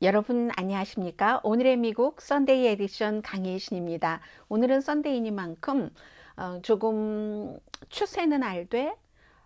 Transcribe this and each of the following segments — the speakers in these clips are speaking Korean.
여러분 안녕하십니까? 오늘의 미국 Sunday Edition 강혜신입니다. 오늘은 Sunday니만큼 어, 조금 추세는 알되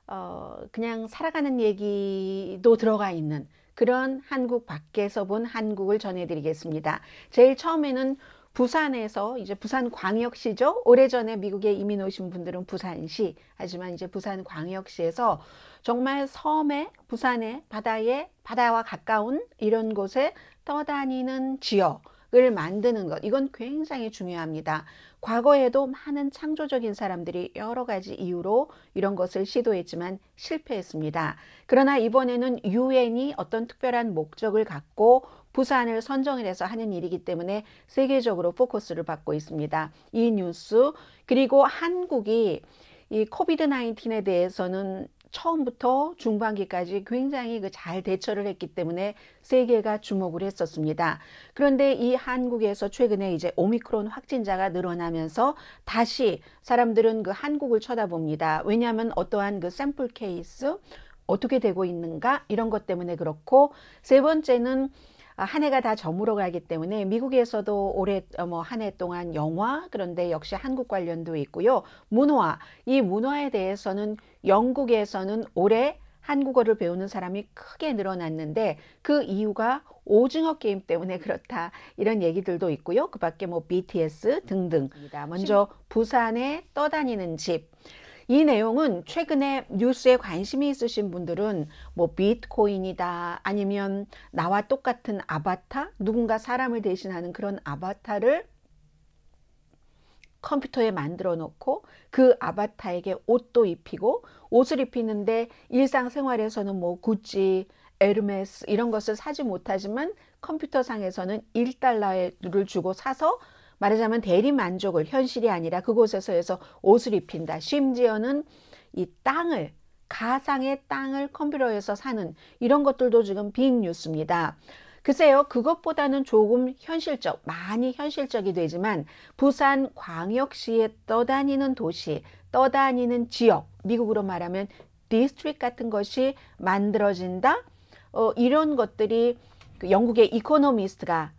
어, 그냥 살아가는 얘기도 들어가 있는 그런 한국 밖에서 본 한국을 전해드리겠습니다. 제일 처음에는 부산에서 이제 부산광역시죠. 오래전에 미국에 이민 오신 분들은 부산시 하지만 이제 부산광역시에서 정말 섬에 부산에 바다에 바다와 가까운 이런 곳에 떠다니는 지역 을 만드는 것 이건 굉장히 중요합니다. 과거에도 많은 창조적인 사람들이 여러 가지 이유로 이런 것을 시도했지만 실패했습니다. 그러나 이번에는 유엔이 어떤 특별한 목적을 갖고 부산을 선정을 해서 하는 일이기 때문에 세계적으로 포커스를 받고 있습니다. 이 뉴스 그리고 한국이 이 코비드 19에 대해서는 처음부터 중반기까지 굉장히 그 잘 대처를 했기 때문에 세계가 주목을 했었습니다. 그런데 이 한국에서 최근에 이제 오미크론 확진자가 늘어나면서 다시 사람들은 그 한국을 쳐다봅니다. 왜냐하면 어떠한 그 샘플 케이스 어떻게 되고 있는가 이런 것 때문에 그렇고 세 번째는 아, 한 해가 다 저물어 가기 때문에 미국에서도 올해 어, 뭐한 해 동안 영화 그런데 역시 한국 관련도 있고요. 문화 이 문화에 대해서는 영국에서는 올해 한국어를 배우는 사람이 크게 늘어났는데 그 이유가 오징어 게임 때문에 그렇다 이런 얘기들도 있고요. 그 밖에 뭐 BTS 등등. 먼저 부산에 떠다니는 집. 이 내용은 최근에 뉴스에 관심이 있으신 분들은 뭐 비트코인이다 아니면 나와 똑같은 아바타 누군가 사람을 대신하는 그런 아바타를 컴퓨터에 만들어 놓고 그 아바타에게 옷도 입히고 옷을 입히는데 일상생활에서는 뭐 구찌, 에르메스 이런 것을 사지 못하지만 컴퓨터상에서는 1달러를 주고 사서 말하자면 대리 만족을 현실이 아니라 그곳에서 해서 옷을 입힌다. 심지어는 이 땅을 가상의 땅을 컴퓨터에서 사는 이런 것들도 지금 빅 뉴스입니다. 글쎄요, 그것보다는 조금 현실적, 많이 현실적이 되지만 부산 광역시에 떠다니는 도시, 떠다니는 지역, 미국으로 말하면 district 같은 것이 만들어진다. 어, 이런 것들이 그 영국의 Economist가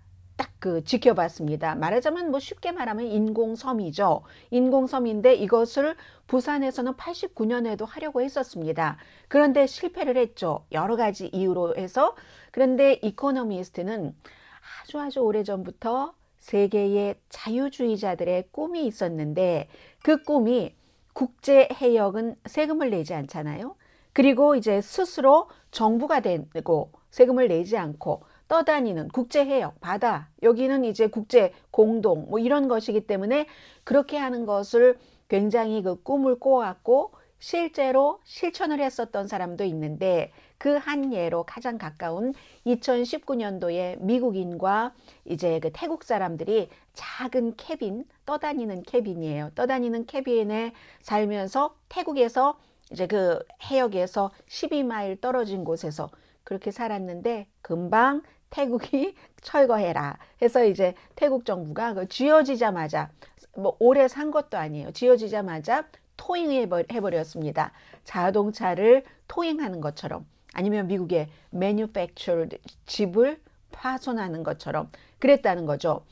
딱 그 지켜봤습니다. 말하자면 뭐 쉽게 말하면 인공섬이죠. 인공섬인데 이것을 부산에서는 89년에도 하려고 했었습니다. 그런데 실패를 했죠. 여러 가지 이유로 해서. 그런데 Economist는 아주 아주 오래전부터 세계의 자유주의자들의 꿈이 있었는데 그 꿈이 국제 해역은 세금을 내지 않잖아요. 그리고 이제 스스로 정부가 되고 세금을 내지 않고 떠다니는 국제 해역, 바다, 여기는 이제 국제 공동 뭐 이런 것이기 때문에 그렇게 하는 것을 굉장히 그 꿈을 꿔왔고 실제로 실천을 했었던 사람도 있는데 그 한 예로 가장 가까운 2019년도에 미국인과 이제 그 태국 사람들이 작은 cabin, 떠다니는 cabin이에요. 떠다니는 cabin에 살면서 태국에서 이제 그 해역에서 12마일 떨어진 곳에서 그렇게 살았는데 금방 태국이 철거해라 해서 이제 태국 정부가 그 지어지자마자 뭐 오래 산 것도 아니에요. 지어지자마자 토잉해버렸습니다. 자동차를 토잉하는 것처럼 아니면 미국의 manufactured 집을 파손하는 것처럼 그랬다는 거죠.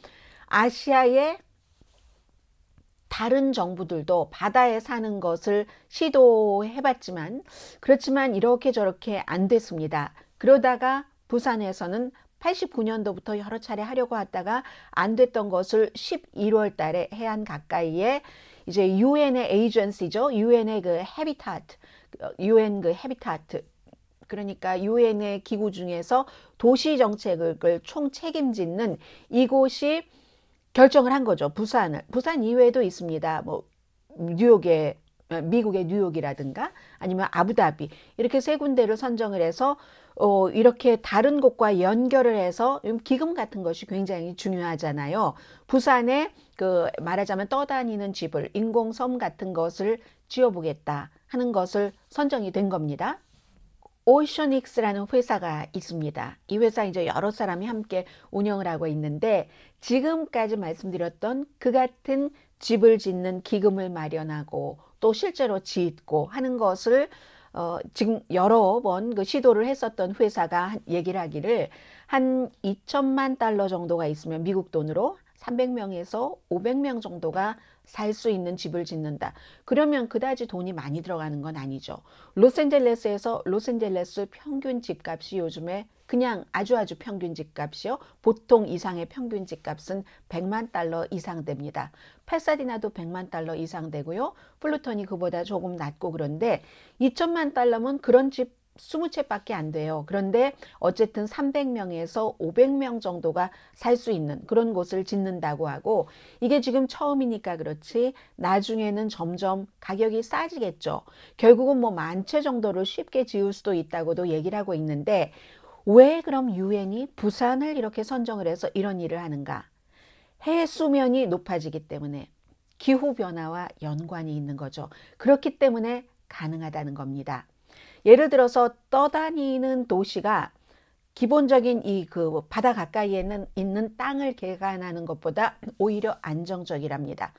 아시아의 다른 정부들도 바다에 사는 것을 시도해봤지만 그렇지만 이렇게 저렇게 안 됐습니다. 그러다가 부산에서는 89년도부터 여러 차례 하려고 하다가 안 됐던 것을 11월 달에 해안 가까이에 이제 유엔의 에이전시죠. 유엔의 그 헤비타트, 유엔 그 헤비타트 그러니까 유엔의 기구 중에서 도시 정책을 총 책임짓는 이곳이 결정을 한 거죠. 부산을. 부산 이외에도 있습니다. 뭐 뉴욕에 미국의 뉴욕이라든가 아니면 아부다비 이렇게 세 군데를 선정을 해서 어, 이렇게 다른 곳과 연결을 해서 기금 같은 것이 굉장히 중요하잖아요. 부산에 그 말하자면 떠다니는 집을 인공섬 같은 것을 지어보겠다 하는 것을 선정이 된 겁니다. 오션익스라는 회사가 있습니다. 이 회사 이제 여러 사람이 함께 운영을 하고 있는데 지금까지 말씀드렸던 그 같은 집을 짓는 기금을 마련하고 또 실제로 짓고 하는 것을 어, 지금 여러 번 그 시도를 했었던 회사가 얘기를 하기를 한 2천만 달러 정도가 있으면 미국 돈으로 300명에서 500명 정도가 살 수 있는 집을 짓는다. 그러면 그다지 돈이 많이 들어가는 건 아니죠. 로스앤젤레스에서 로스앤젤레스 평균 집값이 요즘에 그냥 아주 아주 평균 집값이요. 보통 이상의 평균 집값은 100만 달러 이상 됩니다. 파사디나도 100만 달러 이상 되고요. 풀러턴이 그보다 조금 낮고 그런데 2천만 달러면 그런 집 20채밖에 안 돼요. 그런데 어쨌든 300명에서 500명 정도가 살 수 있는 그런 곳을 짓는다고 하고 이게 지금 처음이니까 그렇지 나중에는 점점 가격이 싸지겠죠. 결국은 뭐 만채 정도를 쉽게 지을 수도 있다고도 얘기를 하고 있는데 왜 그럼 유엔이 부산을 이렇게 선정을 해서 이런 일을 하는가? 해 수면이 높아지기 때문에 기후 변화와 연관이 있는 거죠. 그렇기 때문에 가능하다는 겁니다. 예를 들어서 떠다니는 도시가 기본적인 이 그 바다 가까이에 는 있는 땅을 개간하는 것보다 오히려 안정적이랍니다.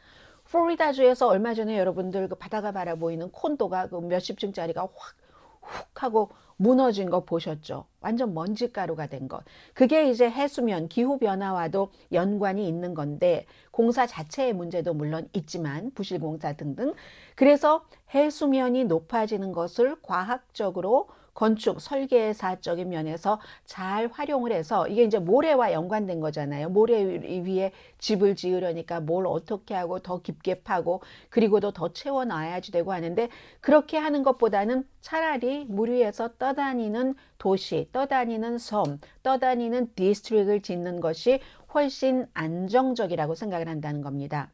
플로리다주에서 얼마 전에 여러분들 그 바다가 바라보이는 콘도가 그 몇십 층짜리가 확 훅 하고 무너진 거 보셨죠? 완전 먼지가루가 된 것. 그게 이제 해수면, 기후변화와도 연관이 있는 건데, 공사 자체의 문제도 물론 있지만, 부실공사 등등. 그래서 해수면이 높아지는 것을 과학적으로 건축 설계사적인 면에서 잘 활용을 해서 이게 이제 모래와 연관된 거잖아요. 모래 위에 집을 지으려니까 뭘 어떻게 하고 더 깊게 파고 그리고도 더 채워 놔야지 되고 하는데 그렇게 하는 것보다는 차라리 물 위에서 떠다니는 도시, 떠다니는 섬, 떠다니는 district을 짓는 것이 훨씬 안정적이라고 생각을 한다는 겁니다.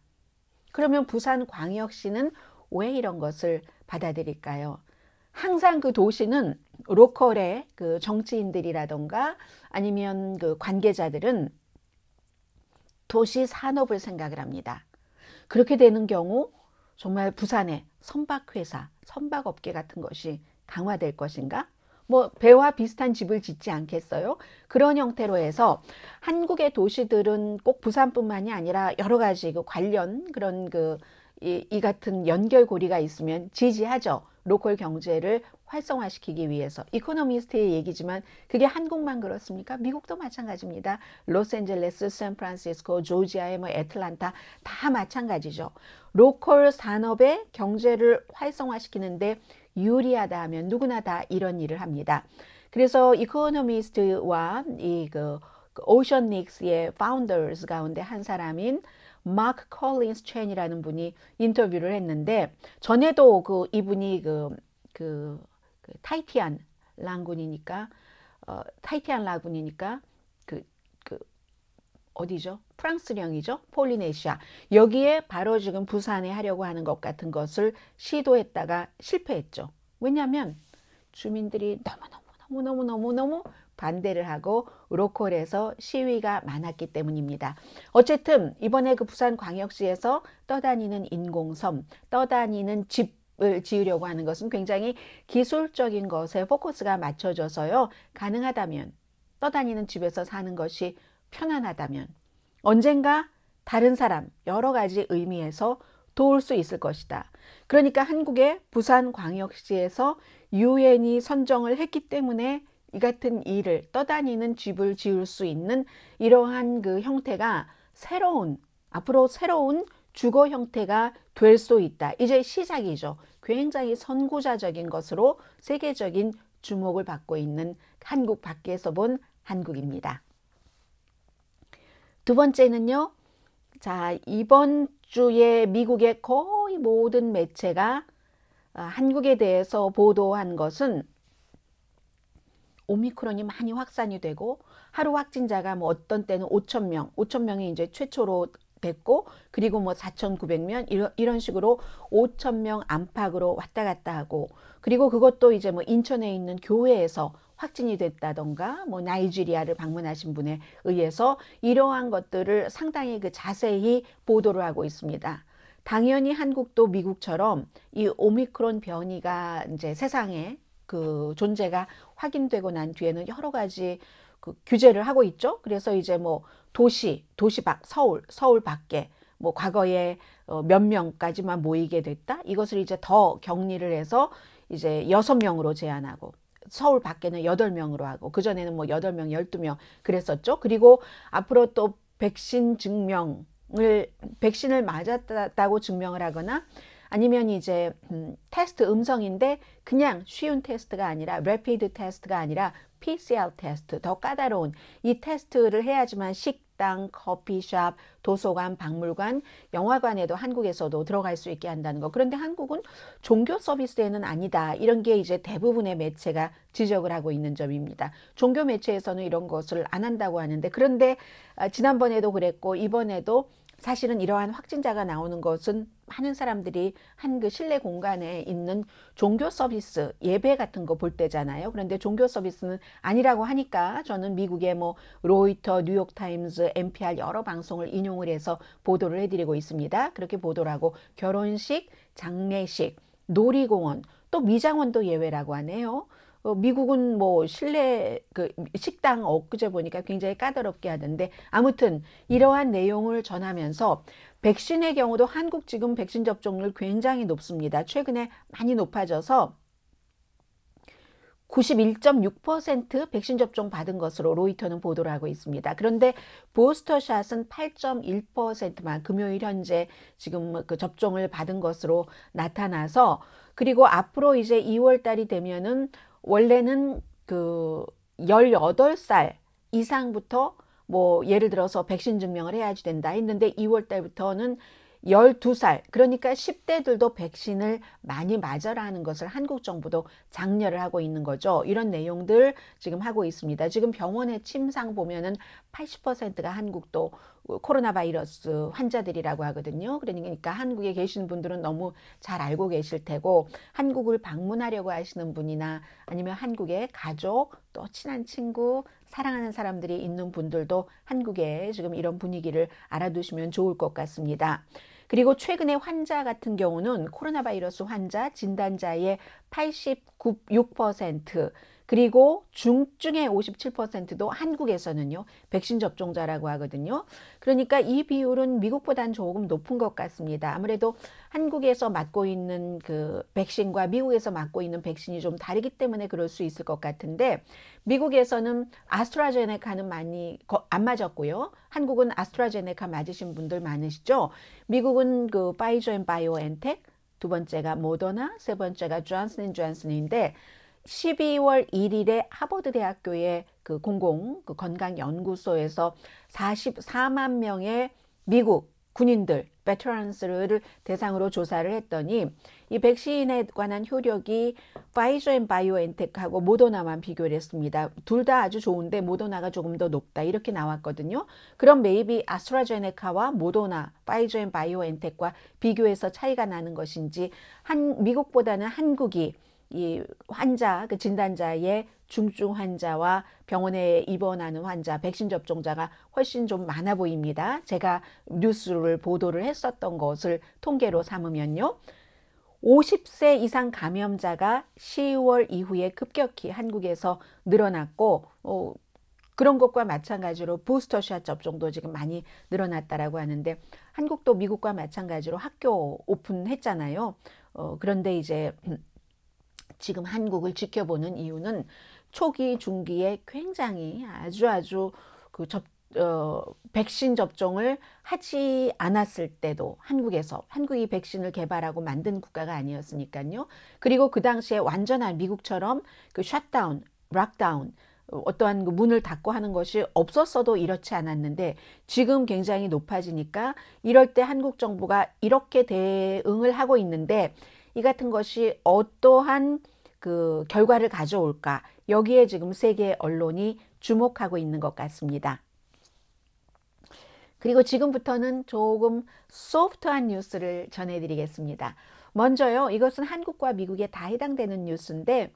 그러면 부산 광역시는 왜 이런 것을 받아들일까요? 항상 그 도시는 로컬의 그 정치인들이라던가 아니면 그 관계자들은 도시 산업을 생각을 합니다. 그렇게 되는 경우 정말 부산의 선박회사, 선박업계 같은 것이 강화될 것인가? 뭐 배와 비슷한 집을 짓지 않겠어요? 그런 형태로 해서 한국의 도시들은 꼭 부산뿐만이 아니라 여러 가지 그 관련 그런 그 이, 이 같은 연결고리가 있으면 지지하죠. 로컬 경제를 활성화시키기 위해서 이코노미스트의 얘기지만 그게 한국만 그렇습니까? 미국도 마찬가지입니다. 로스앤젤레스, 샌프란시스코, 조지아의 뭐 애틀란타 다 마찬가지죠. 로컬 산업의 경제를 활성화시키는데 유리하다 하면 누구나 다 이런 일을 합니다. 그래서 이코노미스트와 이그 그 Oceanix의 founders 가운데 한 사람인 마크 컬린스 첸이라는 분이 인터뷰를 했는데 전에도 그 이분이 그, 그, 그 Tahitian 랑군이니까 어, Tahitian lagoon이니까 그, 그 어디죠? 프랑스령이죠. 폴리네시아. 여기에 바로 지금 부산에 하려고 하는 것 같은 것을 시도했다가 실패했죠. 왜냐하면 주민들이 너무너무 너무너무 너무너무 반대를 하고 로컬에서 시위가 많았기 때문입니다. 어쨌든 이번에 그 부산 광역시에서 떠다니는 인공섬, 떠다니는 집 을 지으려고 하는 것은 굉장히 기술적인 것에 포커스가 맞춰져서요. 가능하다면 떠다니는 집에서 사는 것이 편안하다면 언젠가 다른 사람 여러 가지 의미에서 도울 수 있을 것이다. 그러니까 한국의 부산 광역시에서 유엔이 선정을 했기 때문에 이 같은 일을 떠다니는 집을 지을 수 있는 이러한 그 형태가 새로운 앞으로 새로운 주거 형태가 될 수 있다. 이제 시작이죠. 굉장히 선구자적인 것으로 세계적인 주목을 받고 있는 한국 밖에서 본 한국입니다. 두 번째는요. 자, 이번 주에 미국의 거의 모든 매체가 아, 한국에 대해서 보도한 것은 오미크론이 많이 확산이 되고 하루 확진자가 뭐 어떤 때는 5천 명, 5천 명이 이제 최초로 됐고 그리고 뭐 4,900명 이런, 식으로 5천 명 안팎으로 왔다 갔다 하고 그리고 그것도 이제 뭐 인천에 있는 교회에서 확진이 됐다던가 뭐 나이지리아를 방문하신 분에 의해서 이러한 것들을 상당히 그 자세히 보도를 하고 있습니다. 당연히 한국도 미국처럼 이 오미크론 변이가 이제 세상에 그 존재가 확인되고 난 뒤에는 여러 가지 그 규제를 하고 있죠. 그래서 이제 뭐 도시, 도시 밖, 서울, 서울 밖에 뭐 과거에 어, 몇 명까지만 모이게 됐다. 이것을 이제 더 격리를 해서 이제 여섯 명으로 제한하고 서울 밖에는 여덟 명으로 하고 그전에는 뭐 여덟 명 열두 명 그랬었죠. 그리고 앞으로 또 백신 증명을 백신을 맞았다고 증명을 하거나 아니면 이제 음, 테스트 음성인데 그냥 쉬운 테스트가 아니라 rapid test가 아니라 PCR 테스트 더 까다로운 이 테스트를 해야지만 식당, 커피숍, 도서관, 박물관, 영화관에도 한국에서도 들어갈 수 있게 한다는 거. 그런데 한국은 종교 서비스에는 아니다. 이런 게 이제 대부분의 매체가 지적을 하고 있는 점입니다. 종교 매체에서는 이런 것을 안 한다고 하는데 그런데 아, 지난번에도 그랬고 이번에도 사실은 이러한 확진자가 나오는 것은 많은 사람들이 한 그 실내 공간에 있는 종교 서비스 예배 같은 거 볼 때잖아요. 그런데 종교 서비스는 아니라고 하니까 저는 미국의 뭐 로이터, 뉴욕 타임즈, NPR 여러 방송을 인용을 해서 보도를 해드리고 있습니다. 그렇게 보도를 하고 결혼식, 장례식, 놀이공원, 또 미장원도 예외라고 하네요. 어, 미국은 뭐 실내 그 식당 엊그제 보니까 굉장히 까다롭게 하던데 아무튼 이러한 내용을 전하면서 백신의 경우도 한국 지금 백신 접종률 굉장히 높습니다. 최근에 많이 높아져서 91.6% 백신 접종 받은 것으로 로이터는 보도를 하고 있습니다. 그런데 부스터샷은 8.1%만 금요일 현재 지금 그 접종을 받은 것으로 나타나서 그리고 앞으로 이제 2월 달이 되면은 원래는 그 18살 이상부터 뭐 예를 들어서 백신 증명을 해야지 된다 했는데 2월 달부터는 12살 그러니까 10대들도 백신을 많이 맞아라 하는 것을 한국 정부도 장려를 하고 있는 거죠. 이런 내용들 지금 하고 있습니다. 지금 병원의 침상 보면은 80%가 한국도 코로나 바이러스 환자들이라고 하거든요. 그러니까 한국에 계신 분들은 너무 잘 알고 계실 테고 한국을 방문하려고 하시는 분이나 아니면 한국의 가족 또 친한 친구 사랑하는 사람들이 있는 분들도 한국에 지금 이런 분위기를 알아두시면 좋을 것 같습니다. 그리고 최근에 환자 같은 경우는 코로나 바이러스 환자 진단자의 86% 그리고 중증의 57%도 한국에서는요, 백신 접종자라고 하거든요. 그러니까 이 비율은 미국보다는 조금 높은 것 같습니다. 아무래도 한국에서 맞고 있는 그 백신과 미국에서 맞고 있는 백신이 좀 다르기 때문에 그럴 수 있을 것 같은데, 미국에서는 아스트라제네카는 많이 안 맞았고요. 한국은 아스트라제네카 맞으신 분들 많으시죠? 미국은 그 Pfizer and BioNTech, 두 번째가 모더나, 세 번째가 존슨 앤 존슨인데 12월 1일에 하버드 대학교의 그 공공 그 건강 연구소에서 44만 명의 미국 군인들 veterans를 대상으로 조사를 했더니 이 백신에 관한 효력이 Pfizer and BioNTech하고 모더나만 비교를 했습니다. 둘 다 아주 좋은데 모더나가 조금 더 높다 이렇게 나왔거든요. 그럼 maybe 아스트라제네카와 모더나, Pfizer and BioNTech과 비교해서 차이가 나는 것인지 한 미국보다는 한국이 이 환자, 그 진단자의 중증 환자와 병원에 입원하는 환자, 백신 접종자가 훨씬 좀 많아 보입니다. 제가 뉴스를 보도를 했었던 것을 통계로 삼으면요. 50세 이상 감염자가 10월 이후에 급격히 한국에서 늘어났고, 어, 그런 것과 마찬가지로 부스터샷 접종도 지금 많이 늘어났다라고 하는데, 한국도 미국과 마찬가지로 학교 오픈했잖아요. 어, 그런데 이제 지금 한국을 지켜보는 이유는 초기, 중기에 굉장히 아주 아주 그 접, 어, 백신 접종을 하지 않았을 때도 한국에서 한국이 백신을 개발하고 만든 국가가 아니었으니까요. 그리고 그 당시에 완전한 미국처럼 그 샷다운, 락다운 어떠한 그 문을 닫고 하는 것이 없었어도 이렇지 않았는데 지금 굉장히 높아지니까 이럴 때 한국 정부가 이렇게 대응을 하고 있는데 이 같은 것이 어떠한 그 결과를 가져올까 여기에 지금 세계 언론이 주목하고 있는 것 같습니다. 그리고 지금부터는 조금 소프트한 뉴스를 전해드리겠습니다. 먼저요, 이것은 한국과 미국에 다 해당되는 뉴스인데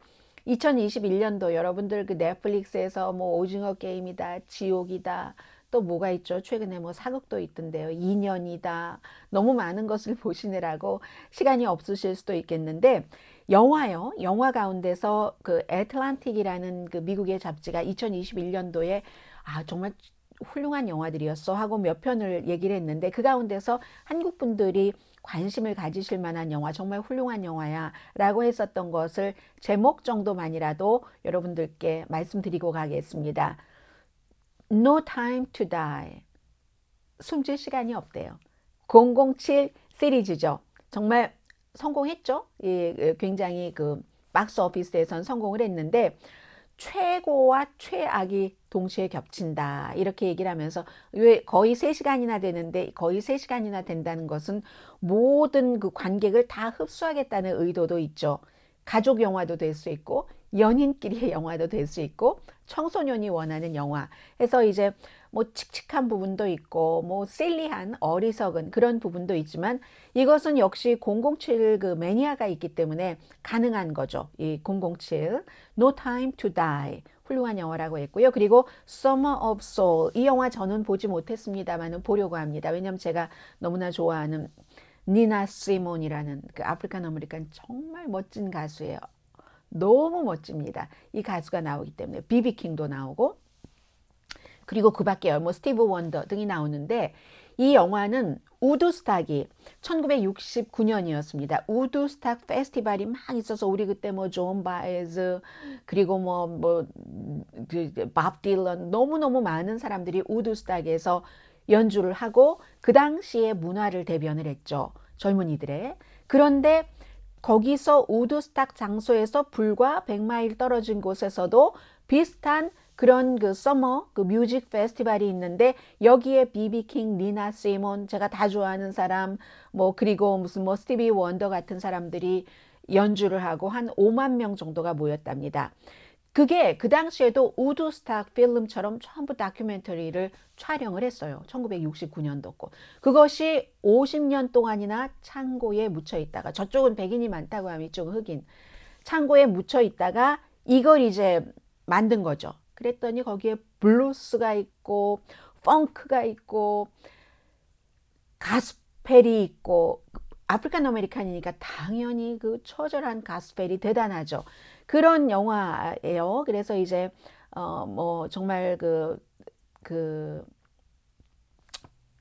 2021년도 여러분들 그 넷플릭스에서 뭐 오징어 게임이다, 지옥이다, 또 뭐가 있죠? 최근에 뭐 사극도 있던데요. 2년이다. 너무 많은 것을 보시느라고 시간이 없으실 수도 있겠는데 영화요. 영화 가운데서 그 애틀란틱이라는 그 미국의 잡지가 2021년도에 아 정말 훌륭한 영화들이었어 하고 몇 편을 얘기를 했는데 그 가운데서 한국 분들이 관심을 가지실 만한 영화, 정말 훌륭한 영화야 라고 했었던 것을 제목 정도만이라도 여러분들께 말씀드리고 가겠습니다. No Time to Die. 숨질 시간이 없대요. 007 시리즈죠. 정말 성공했죠. 예, 굉장히 그 박스 오피스에선 성공을 했는데 최고와 최악이 동시에 겹친다. 이렇게 얘기를 하면서 왜 거의 3시간이나 되는데 거의 3시간이나 된다는 것은 모든 그 관객을 다 흡수하겠다는 의도도 있죠. 가족 영화도 될 수 있고 연인끼리의 영화도 될 수 있고 청소년이 원하는 영화 해서 이제 뭐 칙칙한 부분도 있고 뭐 silly한 어리석은 그런 부분도 있지만 이것은 역시 007 그 매니아가 있기 때문에 가능한 거죠. 이 007 No Time to Die 훌륭한 영화라고 했고요. 그리고 Summer of Soul 이 영화 저는 보지 못했습니다만은 보려고 합니다. 왜냐하면 제가 너무나 좋아하는 니나 시몬이라는 그 African American 정말 멋진 가수예요. 너무 멋집니다. 이 가수가 나오기 때문에 비비킹도 나오고 그리고 그 밖에 뭐 스티비 원더 등이 나오는데 이 영화는 우드스탁이 1969년이었습니다. 우드스탁 페스티벌이 막 있어서 우리 그때 뭐 존 바에즈 그리고 뭐뭐밥 그 딜런 너무너무 많은 사람들이 우드스탁에서 연주를 하고 그 당시에 문화를 대변을 했죠. 젊은이들의. 그런데 거기서 우드스탁 장소에서 불과 100마일 떨어진 곳에서도 비슷한 그런 그 summer 그 music festival이 있는데 여기에 비비킹, 니나 시몬 제가 다 좋아하는 사람 뭐 그리고 무슨 뭐 스티비 원더 같은 사람들이 연주를 하고 한 5만 명 정도가 모였답니다. 그게 그 당시에도 우드스탁 필름처럼 전부 다큐멘터리를 촬영을 했어요. 1969년도 거. 그것이 50년 동안이나 창고에 묻혀 있다가 저쪽은 백인이 많다고 하면 이쪽은 흑인. 창고에 묻혀 있다가 이걸 이제 만든 거죠. 그랬더니 거기에 블루스가 있고 펑크가 있고 가스펠이 있고 African American이니까 당연히 그 처절한 가스펠이 대단하죠. 그런 영화예요. 그래서 이제 어 뭐 정말 그그 그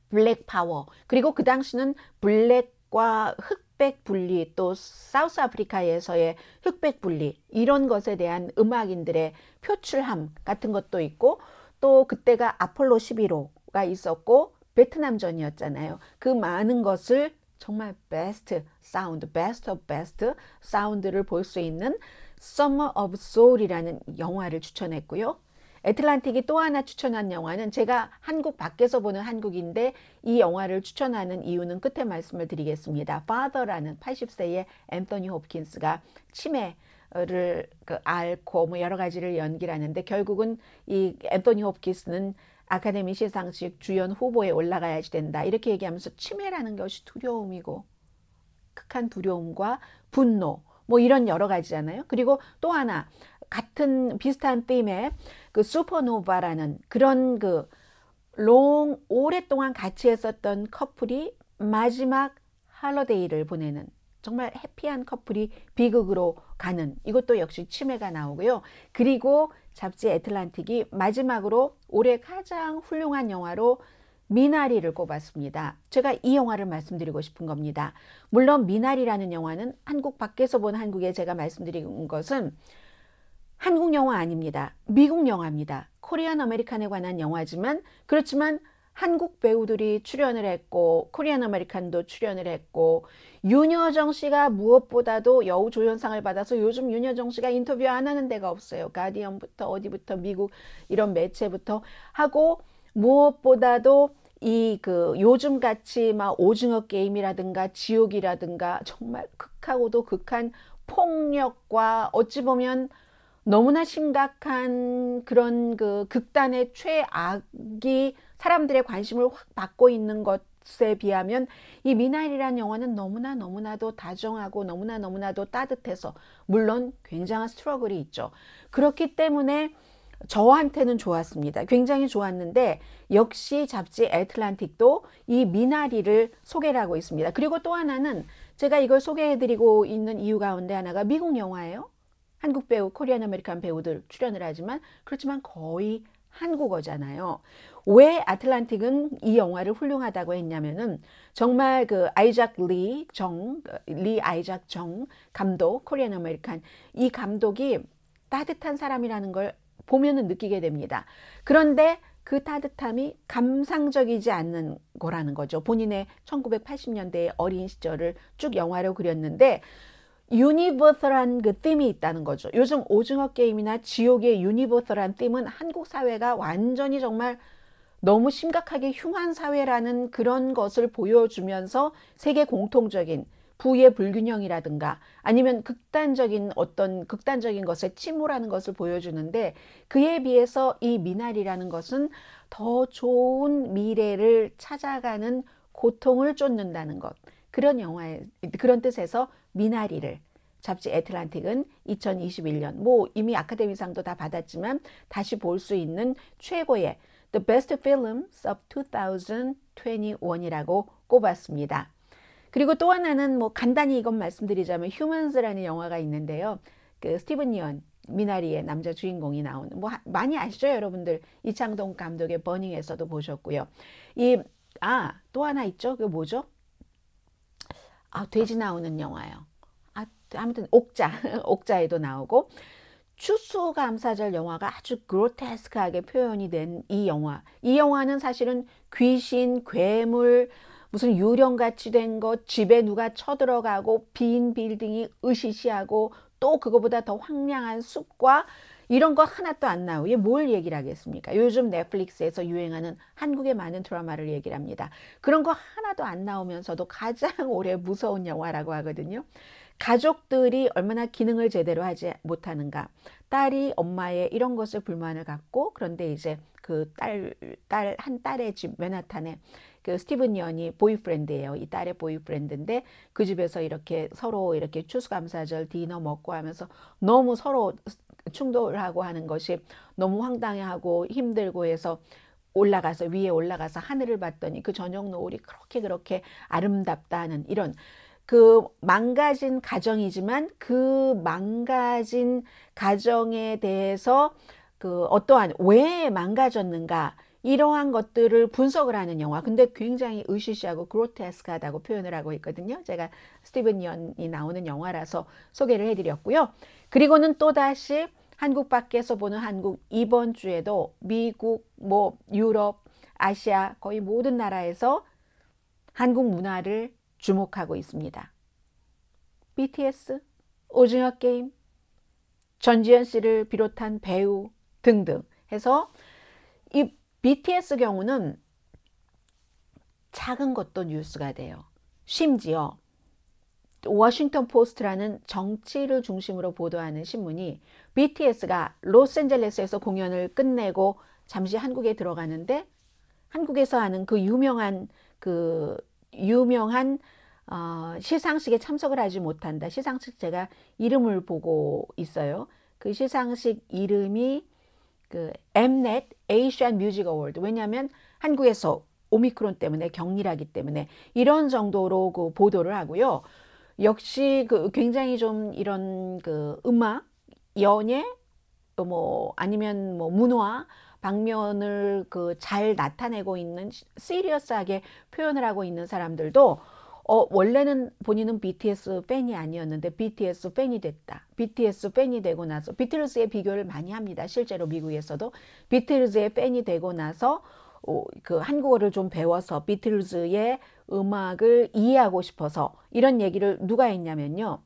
black power 그리고 그 당시는 black과 흑 흑백 분리 또 South Africa에서의 흑백 분리 이런 것에 대한 음악인들의 표출함 같은 것도 있고 또 그때가 아폴로 11호가 있었고 베트남전이었잖아요. 그 많은 것을 정말 best sound, best of best sound를 볼 수 있는 Summer of Soul이라는 영화를 추천했고요. 애틀란틱이 또 하나 추천한 영화는 제가 한국 밖에서 보는 한국인데 이 영화를 추천하는 이유는 끝에 말씀을 드리겠습니다. Father라는 80세의 앤토니 홉킨스가 치매를 그 앓고 뭐 여러 가지를 연기하는데 결국은 이 앤토니 홉킨스는 아카데미 시상식 주연 후보에 올라가야 된다. 이렇게 얘기하면서 치매라는 것이 두려움이고 극한 두려움과 분노 뭐 이런 여러 가지잖아요. 그리고 또 하나 같은 비슷한 theme의 그 슈퍼노바라는 그런 그 long 오랫동안 같이 했었던 커플이 마지막 holiday를 보내는 정말 happy한 커플이 비극으로 가는 이것도 역시 치매가 나오고요. 그리고 잡지 애틀란틱이 마지막으로 올해 가장 훌륭한 영화로 미나리를 꼽았습니다. 제가 이 영화를 말씀드리고 싶은 겁니다. 물론 미나리라는 영화는 한국 밖에서 본 한국에 제가 말씀드린 것은 한국 영화 아닙니다. 미국 영화입니다. Korean American에 관한 영화지만 그렇지만 한국 배우들이 출연을 했고 Korean American도 출연을 했고 윤여정 씨가 무엇보다도 여우 조연상을 받아서 요즘 윤여정 씨가 인터뷰 안 하는 데가 없어요. 가디언부터 어디부터 미국 이런 매체부터 하고 무엇보다도 이 그 요즘 같이 막 오징어 게임이라든가 지옥이라든가 정말 극하고도 극한 폭력과 어찌 보면 너무나 심각한 그런 그 극단의 최악이 사람들의 관심을 확 받고 있는 것에 비하면 이 미나리란 영화는 너무나 너무나도 다정하고 너무나 너무나도 따뜻해서 물론 굉장한 스트러글이 있죠. 그렇기 때문에 저한테는 좋았습니다. 굉장히 좋았는데 역시 잡지 애틀란틱도 이 미나리를 소개를 하고 있습니다. 그리고 또 하나는 제가 이걸 소개해드리고 있는 이유 가운데 하나가 미국 영화예요. 한국 배우, Korean American 배우들 출연을 하지만 그렇지만 거의 한국어잖아요. 왜 아틀란틱은 이 영화를 훌륭하다고 했냐면은 정말 그 아이작 리 정, 리 아이작 정 감독, Korean American 이 감독이 따뜻한 사람이라는 걸 보면은 느끼게 됩니다. 그런데 그 따뜻함이 감상적이지 않는 거라는 거죠. 본인의 1980년대의 어린 시절을 쭉 영화로 그렸는데 universal한 그 theme이 있다는 거죠. 요즘 오징어 게임이나 지옥의 universal한 theme은 한국 사회가 완전히 정말 너무 심각하게 흉한 사회라는 그런 것을 보여주면서 세계 공통적인 부의 불균형이라든가 아니면 극단적인 어떤 극단적인 것에 침몰하는 것을 보여주는데 그에 비해서 이 미나리라는 것은 더 좋은 미래를 찾아가는 고통을 쫓는다는 것 그런 영화의 그런 뜻에서 미나리를 잡지 애틀란틱은 2021년 뭐 이미 아카데미상도 다 받았지만 다시 볼 수 있는 최고의 The Best Films of 2021이라고 꼽았습니다. 그리고 또 하나는 뭐 간단히 이것 말씀드리자면 휴먼스라는 영화가 있는데요. 그 스티븐 연 미나리의 남자 주인공이 나오는 뭐 많이 아시죠 여러분들 이창동 감독의 버닝에서도 보셨고요. 이 아 또 하나 있죠. 그 뭐죠? 아 돼지 나오는 영화요. 아 아무튼 옥자 옥자에도 나오고 추수감사절 영화가 아주 그로테스크하게 표현이 된 이 영화. 이 영화는 사실은 귀신, 괴물, 무슨 유령같이 된 것, 집에 누가 쳐들어가고 빈 빌딩이 으시시하고 또 그거보다 더 황량한 숲과 이런 거 하나도 안 나오게 뭘 얘기를 하겠습니까? 요즘 넷플릭스에서 유행하는 한국의 많은 드라마를 얘기를 합니다. 그런 거 하나도 안 나오면서도 가장 오래 무서운 영화라고 하거든요. 가족들이 얼마나 기능을 제대로 하지 못하는가. 딸이 엄마의 이런 것을 불만을 갖고 그런데 이제 그 딸, 딸, 한 딸의 집 맨하탄에 그 스티븐 연이 boyfriend예요. 이 딸의 boyfriend인데 그 집에서 이렇게 서로 이렇게 추수감사절 디너 먹고 하면서 너무 서로 충돌하고 하는 것이 너무 황당해하고 힘들고 해서 올라가서 위에 올라가서 하늘을 봤더니 그 저녁 노을이 그렇게 그렇게 아름답다는 이런 그 망가진 가정이지만 그 망가진 가정에 대해서 그 어떠한 왜 망가졌는가 이러한 것들을 분석을 하는 영화. 근데 굉장히 으시시하고 그로테스크하다고 표현을 하고 있거든요. 제가 스티븐 연이 나오는 영화라서 소개를 해드렸고요. 그리고는 또다시 한국 밖에서 보는 한국 이번 주에도 미국, 뭐 유럽, 아시아 거의 모든 나라에서 한국 문화를 주목하고 있습니다. BTS, 오징어 게임, 전지현 씨를 비롯한 배우 등등 해서 이 BTS 경우는 작은 것도 뉴스가 돼요. 심지어 워싱턴 포스트라는 정치를 중심으로 보도하는 신문이 BTS가 로스앤젤레스에서 공연을 끝내고 잠시 한국에 들어가는데 한국에서 하는 그 유명한 그 유명한 어, 시상식에 참석을 하지 못한다. 시상식 제가 이름을 보고 있어요. 그 시상식 이름이 그 Mnet Asian Music Award. 왜냐하면 한국에서 오미크론 때문에 격리하기 때문에 이런 정도로 그 보도를 하고요. 역시 그 굉장히 좀 이런 그 음악, 연예, 뭐 아니면 뭐 문화 방면을 그 잘 나타내고 있는 시리어스하게 표현을 하고 있는 사람들도 어, 원래는 본인은 BTS 팬이 아니었는데 BTS 팬이 됐다. BTS 팬이 되고 나서 비틀즈의 비교를 많이 합니다. 실제로 미국에서도 BTS의 팬이 되고 나서 어, 그 한국어를 좀 배워서 BTS의 음악을 이해하고 싶어서 이런 얘기를 누가 했냐면요.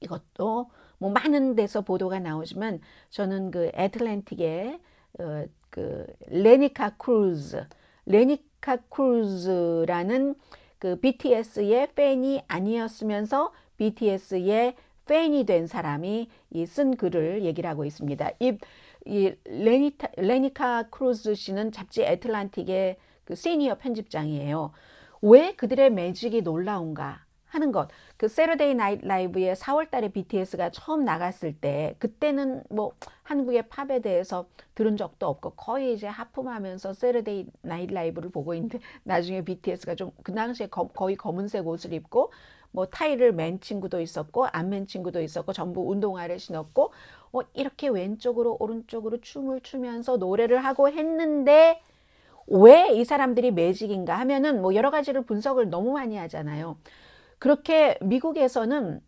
이것도 뭐 많은 데서 보도가 나오지만 저는 그 애틀랜틱의 어, 그 레니카 크루즈, 레니카 크루즈라는 그 BTS의 팬이 아니었으면서 BTS의 팬이 된 사람이 이 쓴 글을 얘기를 하고 있습니다. 이, 이 레니타, 레니카 크루즈 씨는 잡지 애틀란틱의 그 시니어 편집장이에요. 왜 그들의 매직이 놀라운가? 하는 것. 그 Saturday Night Live의 4월 달에 BTS가 처음 나갔을 때 그때는 뭐 한국의 팝에 대해서 들은 적도 없고 거의 이제 하품하면서 Saturday Night Live를 보고 있는데 나중에 BTS가 좀 그 당시에 거, 거의 검은색 옷을 입고 뭐 타이를 맨 친구도 있었고 안 맨 친구도 있었고 전부 운동화를 신었고 어, 이렇게 왼쪽으로 오른쪽으로 춤을 추면서 노래를 하고 했는데 왜 이 사람들이 매직인가 하면은 뭐 여러 가지를 분석을 너무 많이 하잖아요. 그렇게 미국에서는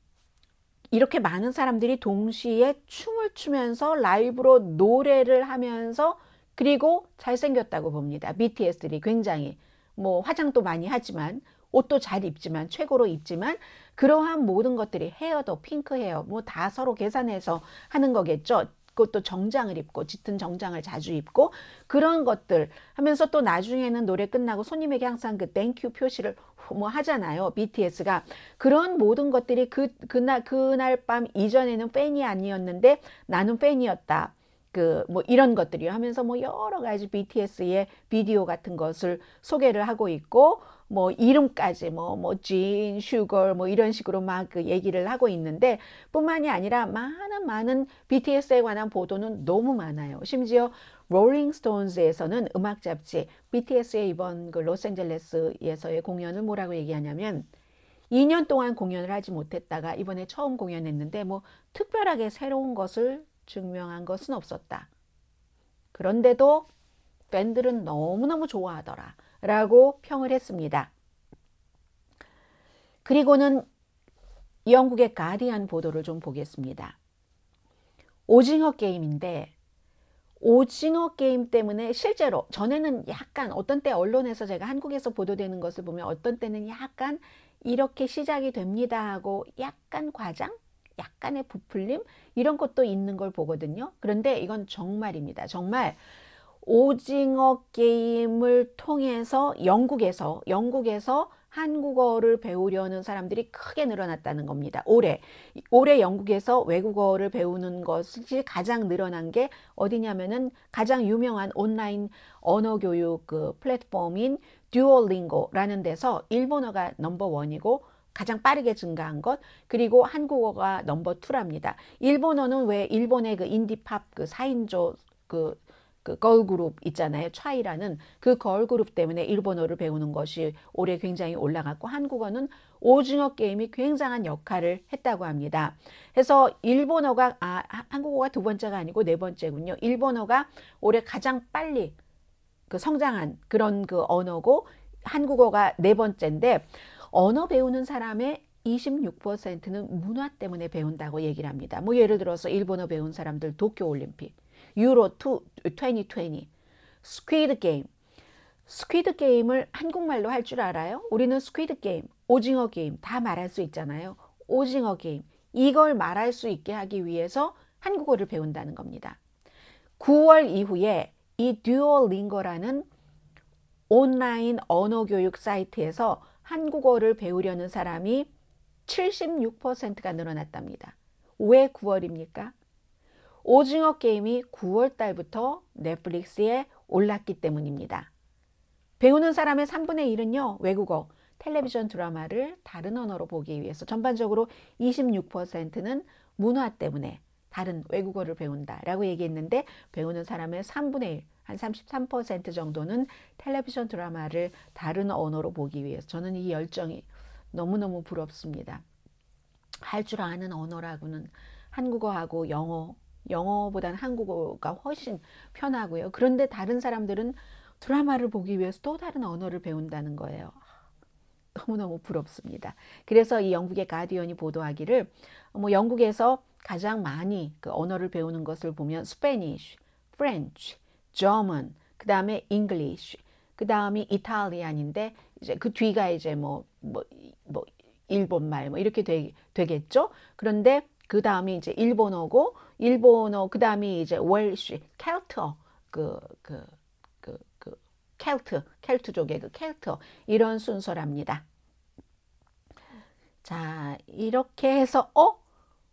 이렇게 많은 사람들이 동시에 춤을 추면서 라이브로 노래를 하면서 그리고 잘생겼다고 봅니다. BTS들이 굉장히 뭐 화장도 많이 하지만 옷도 잘 입지만 최고로 입지만 그러한 모든 것들이 hair도 pink hair 뭐 다 서로 계산해서 하는 거겠죠. 그것도 정장을 입고 짙은 정장을 자주 입고 그런 것들 하면서 또 나중에는 노래 끝나고 손님에게 항상 그 thank you 표시를 뭐 하잖아요. BTS가 그런 모든 것들이 그 그날 그날 밤 이전에는 팬이 아니었는데 나는 팬이었다. 그 뭐 이런 것들이 하면서 뭐 여러 가지 BTS의 비디오 같은 것을 소개를 하고 있고 뭐 이름까지 뭐 뭐 진 슈가 뭐 이런 식으로 막 그 얘기를 하고 있는데 뿐만이 아니라 많은 많은 BTS에 관한 보도는 너무 많아요. 심지어 롤링 스톤즈에서는 음악 잡지 BTS의 이번 그 로스앤젤레스에서의 공연을 뭐라고 얘기하냐면 2년 동안 공연을 하지 못했다가 이번에 처음 공연했는데 뭐 특별하게 새로운 것을 증명한 것은 없었다. 그런데도 팬들은 너무너무 좋아하더라. 라고 평을 했습니다. 그리고는 영국의 가디안 보도를 좀 보겠습니다. 오징어 게임인데 오징어 게임 때문에 실제로 전에는 약간 어떤 때 언론에서 제가 한국에서 보도되는 것을 보면 어떤 때는 약간 이렇게 시작이 됩니다 하고 약간 과장, 약간의 부풀림 이런 것도 있는 걸 보거든요. 그런데 이건 정말입니다. 정말 오징어 게임을 통해서 영국에서 영국에서 한국어를 배우려는 사람들이 크게 늘어났다는 겁니다. 올해 올해 영국에서 외국어를 배우는 것이 가장 늘어난 게 어디냐면은 가장 유명한 온라인 언어 교육 그 플랫폼인 듀오링고라는 데서 일본어가 넘버 원이고 가장 빠르게 증가한 것 그리고 한국어가 넘버 투랍니다. 일본어는 왜 일본의 그 인디팝 그 4인조 그 그 걸그룹 있잖아요. 차이라는 그 걸그룹 때문에 일본어를 배우는 것이 올해 굉장히 올라갔고 한국어는 오징어 게임이 굉장한 역할을 했다고 합니다. 그래서 일본어가 아 한국어가 두 번째가 아니고 네 번째군요. 일본어가 올해 가장 빨리 그 성장한 그런 그 언어고 한국어가 네 번째인데 언어 배우는 사람의 26%는 문화 때문에 배운다고 얘기를 합니다. 뭐 예를 들어서 일본어 배운 사람들 도쿄 올림픽 유로 2020 Squid Game Squid Game을 한국말로 할 줄 알아요? 우리는 Squid Game, 오징어 게임 다 말할 수 있잖아요. 오징어 게임 이걸 말할 수 있게 하기 위해서 한국어를 배운다는 겁니다. 9월 이후에 이 듀오링고라는 온라인 언어 교육 사이트에서 한국어를 배우려는 사람이 76%가 늘어났답니다. 왜 9월입니까? 오징어 게임이 9월 달부터 넷플릭스에 올랐기 때문입니다. 배우는 사람의 3분의 1은요, 외국어, 텔레비전 드라마를 다른 언어로 보기 위해서 전반적으로 26%는 문화 때문에 다른 외국어를 배운다라고 얘기했는데 배우는 사람의 3분의 1, 한 33% 정도는 텔레비전 드라마를 다른 언어로 보기 위해서 저는 이 열정이 너무너무 부럽습니다. 할 줄 아는 언어라고는 한국어하고 영어 영어보다는 한국어가 훨씬 편하고요. 그런데 다른 사람들은 드라마를 보기 위해서 또 다른 언어를 배운다는 거예요. 너무너무 부럽습니다. 그래서 이 영국의 가디언이 보도하기를 뭐 영국에서 가장 많이 그 언어를 배우는 것을 보면 Spanish, French, German, 그 다음에 English, 그 다음이 Italian인데 이제 그 뒤가 이제 뭐, 뭐, 뭐 일본말 뭐 이렇게 되, 되겠죠. 그런데 그 다음이 이제 일본어고 일본어 그 다음이 이제 Welsh Celtic 그그 그 그 켈트 켈트족의 그 켈터 이런 순서랍니다. 자 이렇게 해서 어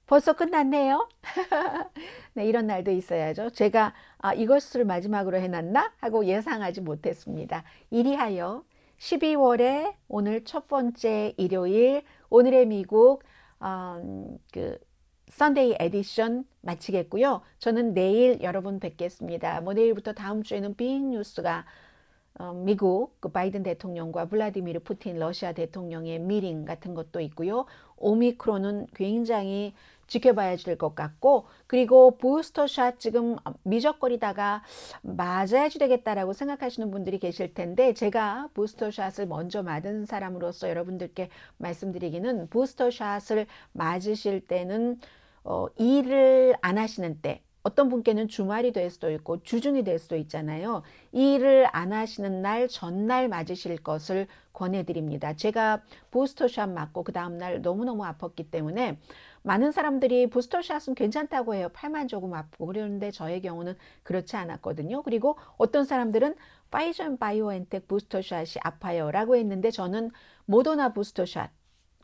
벌써 끝났네요. 네, 이런 날도 있어야죠. 제가 아, 이것을 마지막으로 해놨나 하고 예상하지 못했습니다. 이리하여 12월에 오늘 첫 번째 일요일 오늘의 미국 음, 그 Sunday edition 마치겠고요. 저는 내일 여러분 뵙겠습니다. 뭐 내일부터 다음 주에는 big news가 어, 미국 그 바이든 대통령과 블라디미르 푸틴 러시아 대통령의 미팅 같은 것도 있고요. 오미크론은 굉장히 지켜봐야 될 것 같고 그리고 부스터샷 지금 미적거리다가 맞아야지 되겠다라고 생각하시는 분들이 계실 텐데 제가 부스터샷을 먼저 맞은 사람으로서 여러분들께 말씀드리기는 부스터샷을 맞으실 때는 어, 일을 안 하시는 때 어떤 분께는 주말이 될 수도 있고 주중이 될 수도 있잖아요. 일을 안 하시는 날 전날 맞으실 것을 권해드립니다. 제가 부스터샷 맞고 그 다음날 너무너무 아팠기 때문에 많은 사람들이 부스터샷은 괜찮다고 해요. 팔만 조금 아프고 그러는데 저의 경우는 그렇지 않았거든요. 그리고 어떤 사람들은 파이전 바이오엔텍 부스터샷이 아파요 라고 했는데 저는 모더나 부스터샷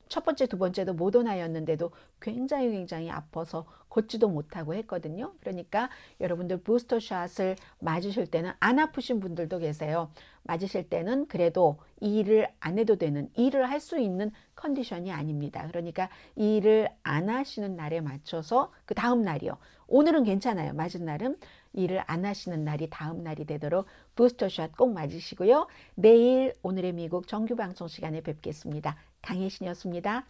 첫 번째, 두 번째도 모더나였는데도 굉장히 굉장히 아파서 걷지도 못하고 했거든요. 그러니까 여러분들 부스터 샷을 맞으실 때는 안 아프신 분들도 계세요. 맞으실 때는 그래도 이 일을 안 해도 되는 일을 할 수 있는 컨디션이 아닙니다. 그러니까 이 일을 안 하시는 날에 맞춰서 그 다음 날이요. 오늘은 괜찮아요. 맞은 날은 일을 안 하시는 날이 다음 날이 되도록 부스터샷 꼭 맞으시고요. 내일 오늘의 미국 정규 방송 시간에 뵙겠습니다. 강혜신이었습니다.